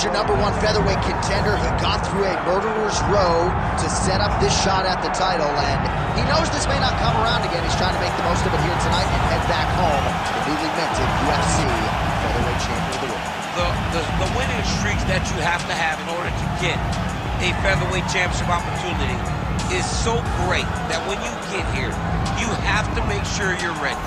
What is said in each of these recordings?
your number one featherweight contender. He got through a murderer's row to set up this shot at the title, and he knows this may not come around again. He's trying to make the most of it here tonight and head back home to the newly minted UFC featherweight champion of the world. The, the, the winning streaks that you have to have in order to get a featherweight championship opportunity is so great that when you get here, you have to make sure you're ready.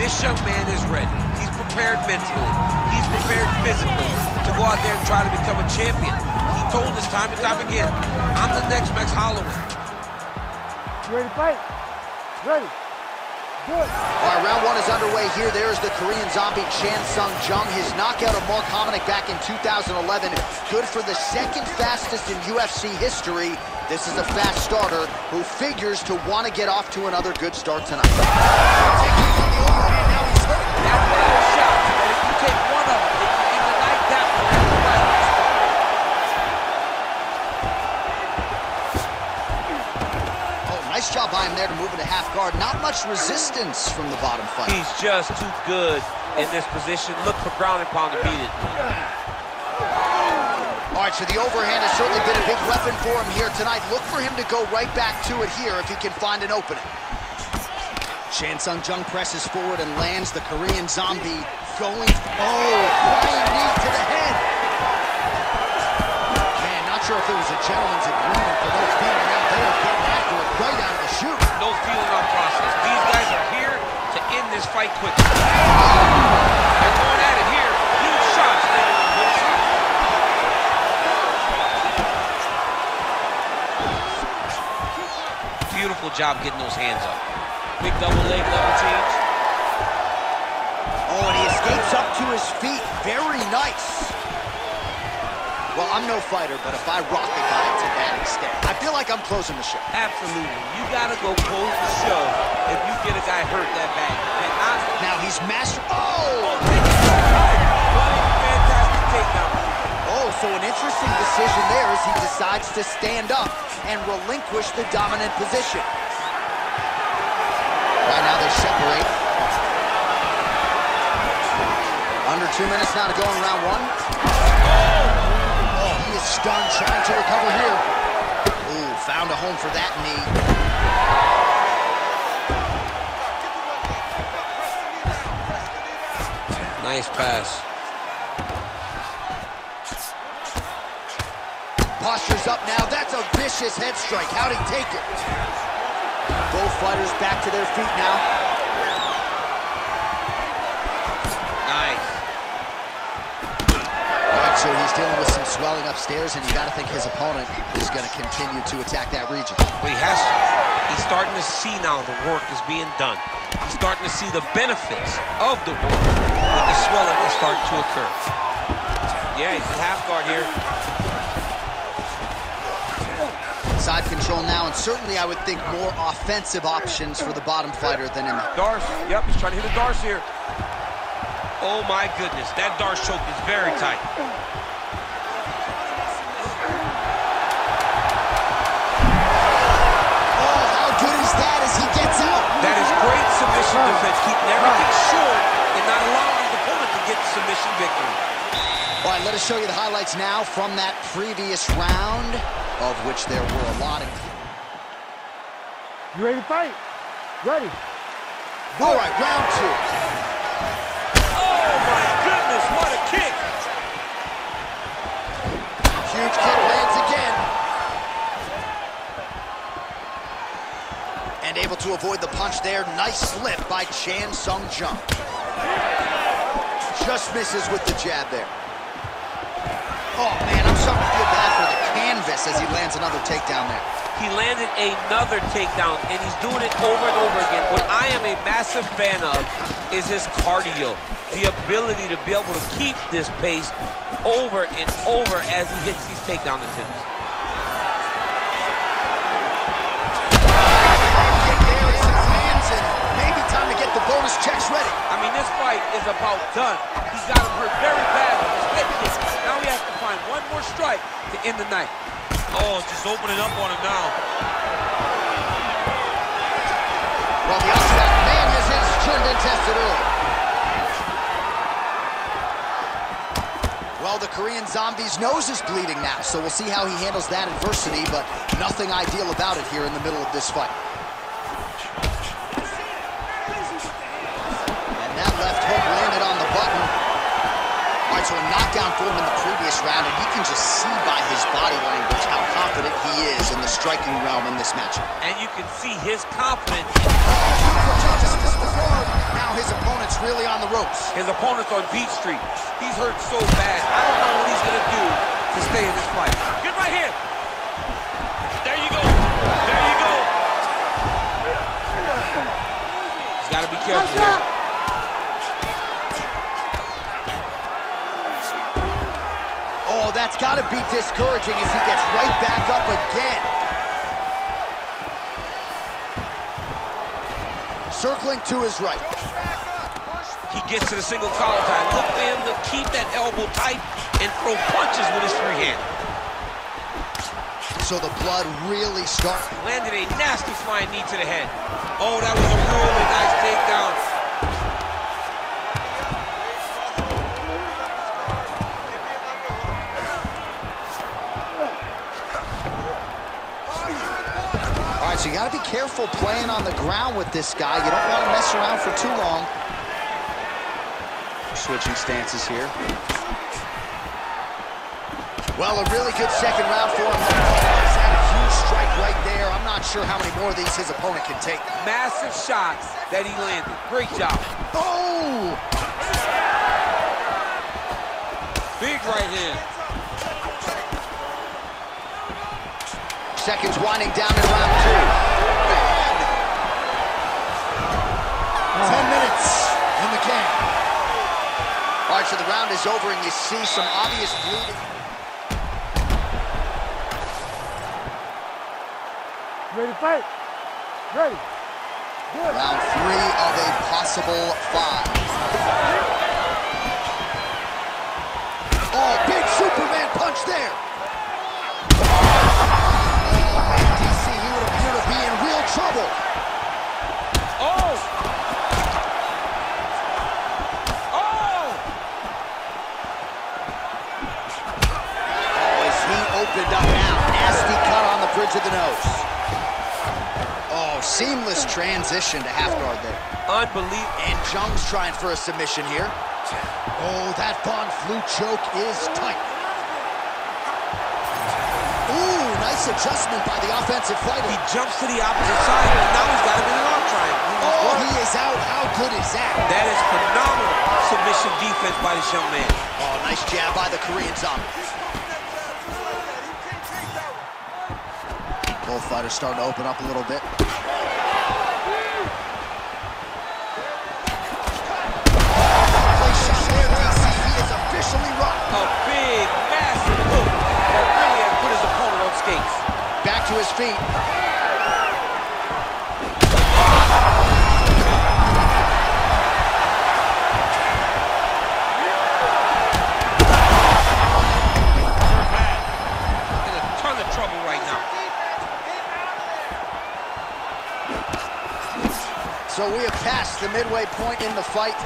This young man is ready. He's prepared mentally. He's prepared physically to go out there and try to become a champion. He told us time and time again, I'm the next Max Holloway. You ready to fight? Ready. Good. All right, round one is underway here. There's the Korean zombie Chan Sung Jung. His knockout of Mark Hominick back in 2011. Good for the second fastest in UFC history. This is a fast starter who figures to want to get off to another good start tonight. Oh, nice job by him there to move into half guard. Not much resistance from the bottom fight. He's just too good in this position. Look for ground and pound to beat it. All right, so the overhand has certainly been a big weapon for him here tonight. Look for him to go right back to it here if he can find an opening. Chan Sung Jung presses forward and lands the Korean zombie going, oh, flying knee to the head. Man, not sure if it was a gentleman's agreement for those feeling out there getting after it right out of the chute. No feeling out process. These guys are here to end this fight quickly. They're going at it here. On. Beautiful job getting those hands up. Big double leg level change. Oh, and he escapes up to his feet. Very nice. Well, I'm no fighter, but if I rock a guy to that extent, I feel like I'm closing the show. Absolutely. You gotta go close the show if you get a guy hurt that bad. And honestly, Now he's master. oh, Oh! take it back. What a fantastic takedown. Oh, so an interesting decision there as he decides to stand up and relinquish the dominant position. Right now they separate. Under two minutes now to go in round one. Oh, he is stunned, trying to recover here. Ooh, found a home for that knee. Nice pass. Posture's up now. That's a vicious head strike. How'd he take it? Both fighters back to their feet now. Nice. All right, so he's dealing with some swelling upstairs, and you got to think his opponent is going to continue to attack that region. But he has to. He's starting to see now the work is being done. He's starting to see the benefits of the work with the swelling that's starting to occur. Yeah, he's in half guard here. Side control now, and certainly I would think more offensive options for the bottom fighter than in the... Darce, yep, he's trying to hit a Darce here. Oh my goodness, that Darce choke is very tight. Submission victory. All right, let us show you the highlights now from that previous round, of which there were a lot of... You ready to fight? Ready. All right, round two. Oh my goodness, what a kick! Huge kick lands again. And able to avoid the punch there. Nice slip by Chan Sung Jung. Just misses with the jab there. Oh, man, I'm starting to feel bad for the canvas as he lands another takedown there. He landed another takedown, and he's doing it over and over again. What I am a massive fan of is his cardio, the ability to be able to keep this pace over and over as he hits these takedown attempts. Time to get the bonus checks ready. I mean, this fight is about done. He's got him hurt very bad with his head kick. Now he has to find one more strike to end the night. Oh, just opening up on him now. Well, the outside man has his chin been tested early. Well, the Korean Korean Zombie's nose is bleeding now, so we'll see how he handles that adversity, but nothing ideal about it here in the middle of this fight. And that left hook landed on the button. All right, so a knockdown for him in the previous round, and you can just see by his body language how confident he is in the striking realm in this matchup. And you can see his confidence. Now his opponent's really on the ropes. His opponent's on Beat Street. He's hurt so bad. I don't know what he's going to do to stay in this fight. Get right here. There you go. There you go. He's got to be careful here. That's got to be discouraging as he gets right back up again. Circling to his right. He gets to the single collar tie. Look for him to keep that elbow tight and throw punches with his free hand. So the blood really starts. Landed a nasty flying knee to the head. Oh, that was careful playing on the ground with this guy. You don't want to mess around for too long. Switching stances here. Well, a really good second round for him. He's had a huge strike right there. I'm not sure how many more of these his opponent can take. Massive shots that he landed. Great job. Oh! Big right hand. Seconds winding down in round two. You see some obvious bleeding. Ready to fight? Ready. Good. Round three of a possible five. On the bridge of the nose. Oh, seamless transition to half guard there. Unbelievable. And Jung's trying for a submission here. Oh, that Von Flue choke is tight. Ooh, nice adjustment by the offensive fighter. He jumps to the opposite side, and now he's got him in an arm triangle. Oh, he is out. How good is that? That is phenomenal submission defense by this young man. Oh, nice jab by the Korean zombie. Both fighters starting to open up a little bit. Back to his DC. So we have passed the midway point in the fight.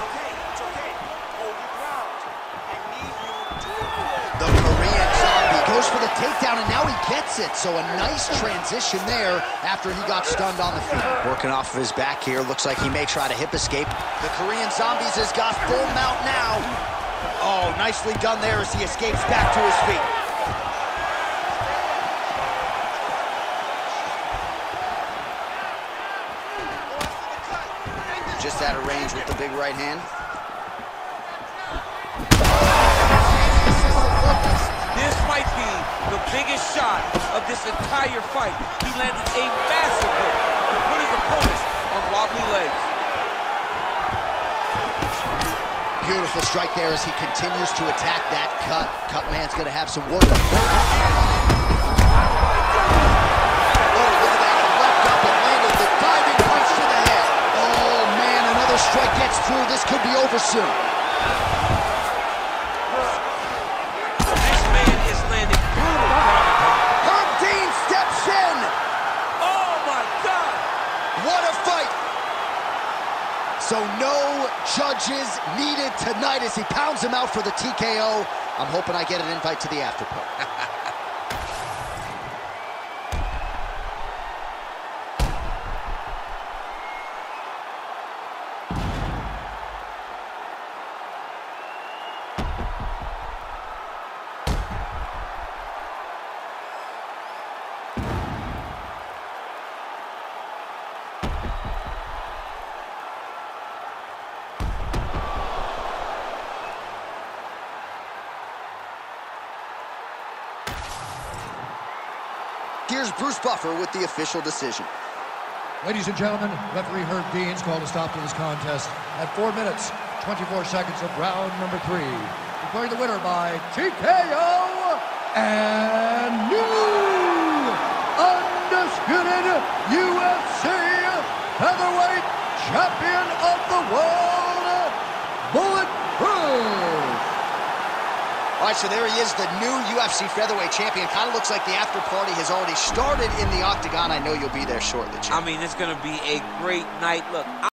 The Korean zombie goes for the takedown, and now he gets it. So a nice transition there after he got stunned on the feet. Working off of his back here. Looks like he may try to hip escape. The Korean zombies has got full mount now. Oh, nicely done there as he escapes back to his feet. Just out of range with the big right hand. This might be the biggest shot of this entire fight. He landed a massive hook to put his opponent on wobbly legs. Beautiful strike there as he continues to attack that cut. Cutman's going to have some work. Strike gets through. This could be over soon. This man is landing brutal. Herb Dean steps in. Oh my God! What a fight. So no judges needed tonight as he pounds him out for the TKO. I'm hoping I get an invite to the after party. Here's Bruce Buffer with the official decision. Ladies and gentlemen, referee Herb Dean's called a stop to this contest at 4 minutes, 24 seconds of round number three. Declaring the winner by TKO and new undisputed UFC featherweight champion of the world, Bulletproof. All so there he is, the new UFC featherweight champion. Kind of looks like the after party has already started in the octagon. I know you'll be there shortly. I mean, it's going to be a great night. Look.